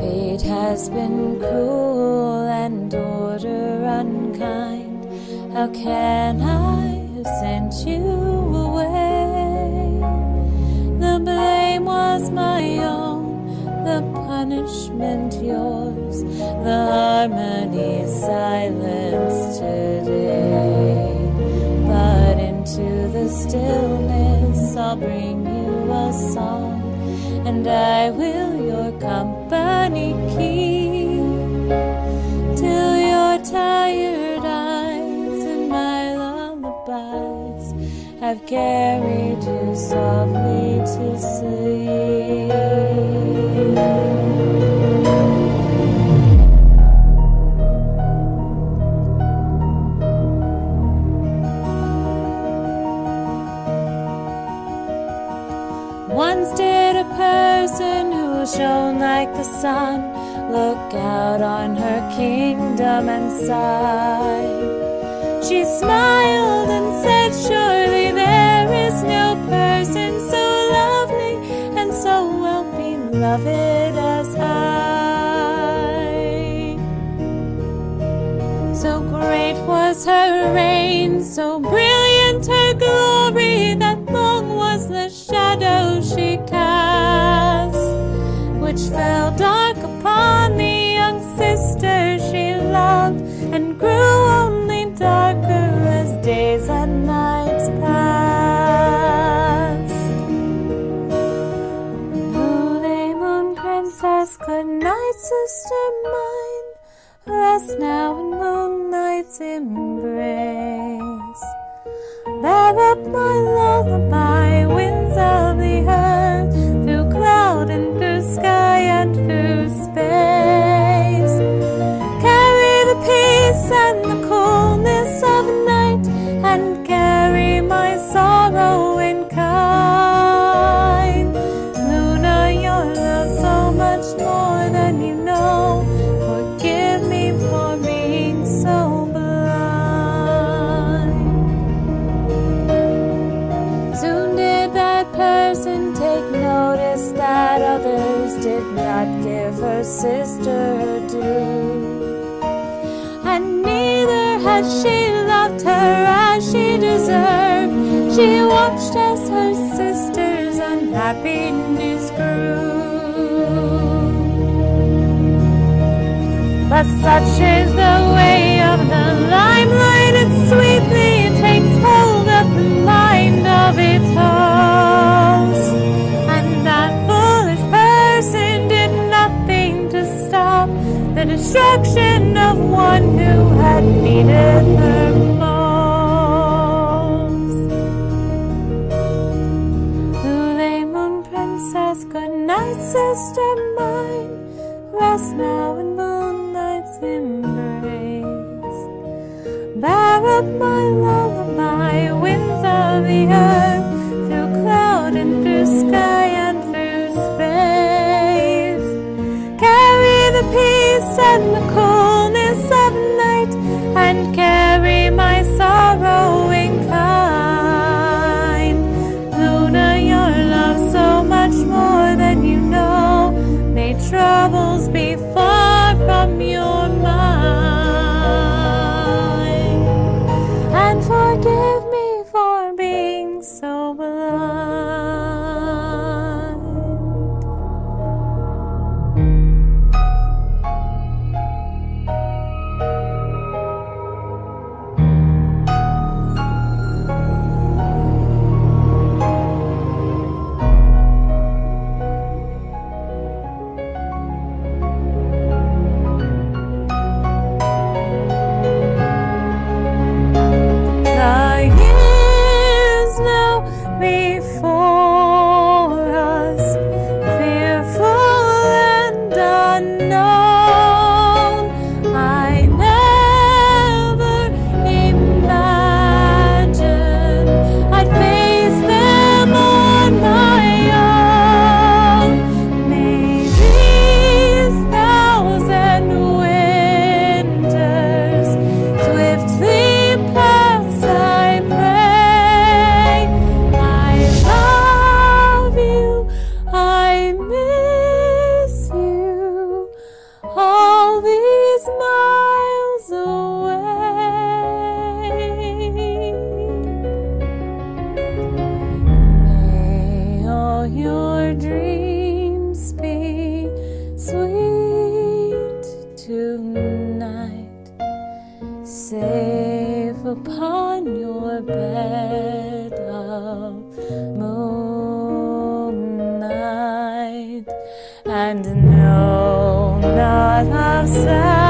Fate has been cruel and order unkind. How can I have sent you I'll bring you a song, and I will your company keep till your tired eyes and my lullabies have carried you softly to sleep. Shone like the sun look out on her kingdom and sigh. She smiled and said, Surely there is no person so lovely and so well beloved as I. So great was her reign, so brilliant her glory, that long was the shadow she cast, which fell dark upon the young sister she loved, and grew only darker as days and nights passed. Holy moon princess, good night, sister mine. Rest now in moonlight's embrace. Bear up my lullaby, winds of the earth, through cloud that others did not give her sister due. And neither had she loved her as she deserved. She watched as her sister's unhappiness grew. But such is the way My lullaby, winds of the earth, through cloud and through sky and through space. Carry the peace and the coolness of night, and and know not of sad.